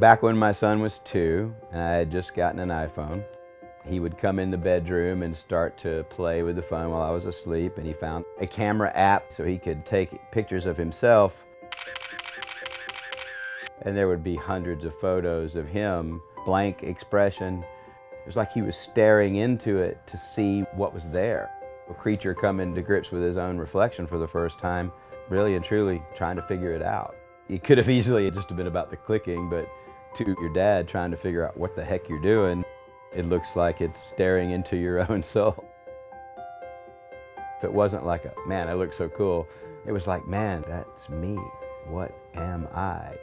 Back when my son was two and I had just gotten an iPhone, he would come in the bedroom and start to play with the phone while I was asleep and he found a camera app so he could take pictures of himself and there would be hundreds of photos of him, blank expression. It was like he was staring into it to see what was there. A creature coming to grips with his own reflection for the first time, really and truly trying to figure it out. It could have easily just been about the clicking, but to your dad trying to figure out what the heck you're doing, it looks like it's staring into your own soul. If it wasn't like a, man, I look so cool, it was like, man, that's me. What am I?